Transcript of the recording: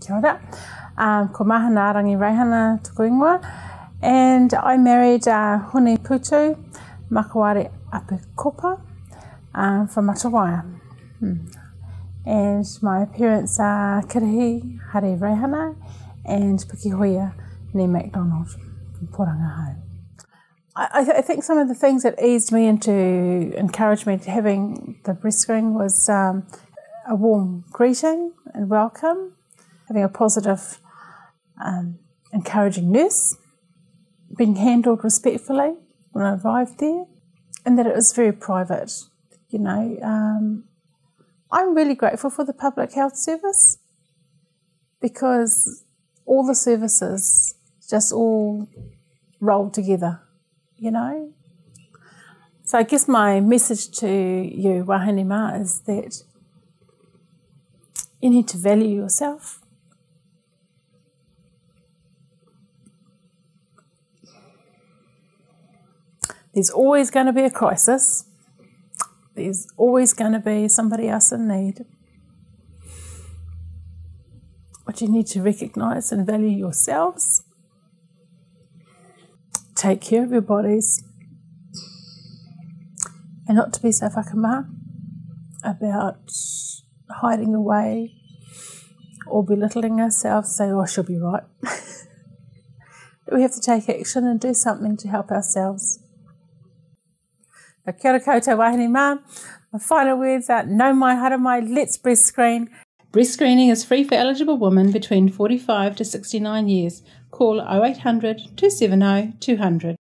Kia ora. Um, ko maha nā rangi reihana tuku ingoa. And I married uh, Hune Putu, Makawari Apikopa um, from Matawaya. Hmm. And my parents are Kirihi Hare Reihana and Pukihoia Ne MacDonald from Poranga I, th- I, think some of the things that eased me into, encouraged me to having the breast screen was um, a warm greeting and welcome, having a positive, um, encouraging nurse, being handled respectfully when I arrived there, and that it was very private. You know, um, I'm really grateful for the public health service because all the services just all rolled together you know. So I guess my message to you, Wahine Ma, is that you need to value yourself. There's always going to be a crisis. There's always going to be somebody else in need. But you need to recognize and value yourselves take care of your bodies and not to be so whakama about hiding away or belittling ourselves, say, oh, she'll be right. we have to take action and do something to help ourselves. Kia ora koutou wahine mā. My final words are no mai hara mai, let's breast screen. Breast screening is free for eligible women between 45 to 69 years. Call 0800 270 200.